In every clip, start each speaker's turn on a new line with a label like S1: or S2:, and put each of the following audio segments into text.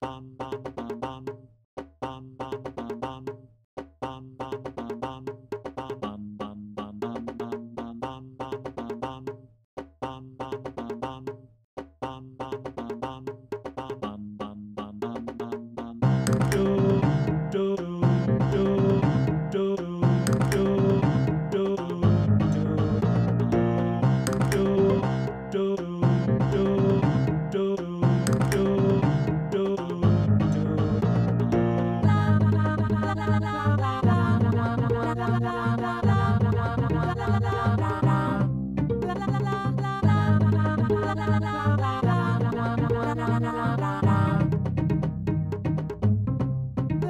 S1: bam bam bam bam bam bam bam bam bam bam do do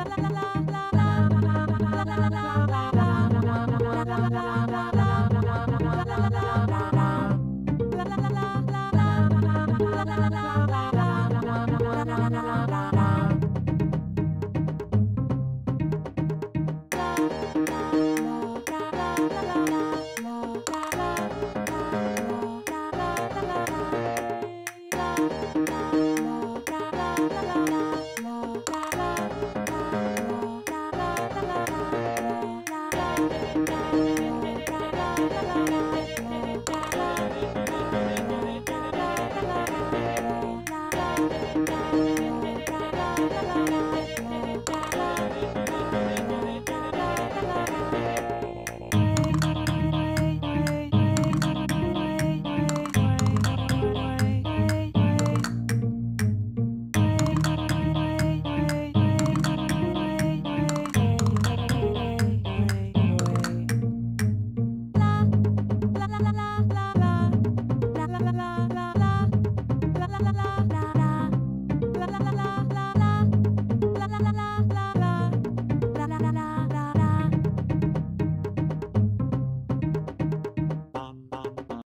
S1: Bye. Bye.